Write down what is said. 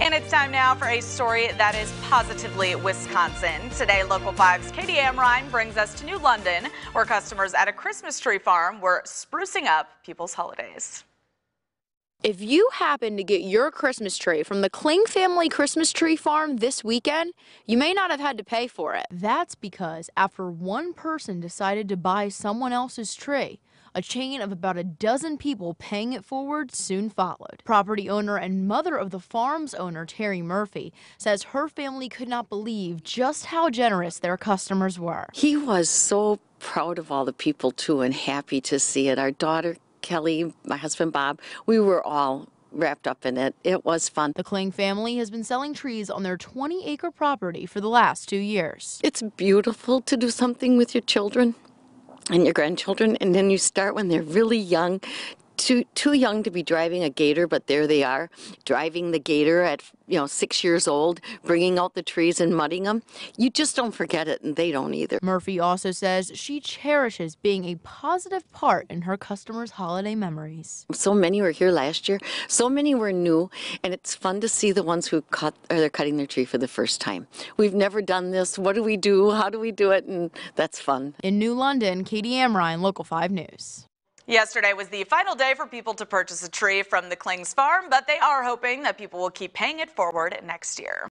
And it's time now for a story that is positively Wisconsin. Today, Local 5's Katie Amrine brings us to New London, where customers at a Christmas tree farm were sprucing up people's holidays. If you happen to get your Christmas tree from the Kling family Christmas tree farm this weekend, you may not have had to pay for it. That's because after one person decided to buy someone else's tree, a chain of about a dozen people paying it forward soon followed. Property owner and mother of the farm's owner, Terry Murphy, says her family could not believe just how generous their customers were. He was so proud of all the people too and happy to see it. Our daughter Kelly, my husband Bob, we were all wrapped up in it. It was fun. The Kling family has been selling trees on their 20 acre property for the last two years. It's beautiful to do something with your children and your grandchildren, and then you start when they're really young too too young to be driving a gator, but there they are, driving the gator at you know six years old, bringing out the trees and mudding them. You just don't forget it, and they don't either. Murphy also says she cherishes being a positive part in her customers' holiday memories. So many were here last year. So many were new, and it's fun to see the ones who cut or they're cutting their tree for the first time. We've never done this. What do we do? How do we do it? And that's fun. In New London, Katie Amrine, Local 5 News. Yesterday was the final day for people to purchase a tree from the Kling's farm, but they are hoping that people will keep paying it forward next year.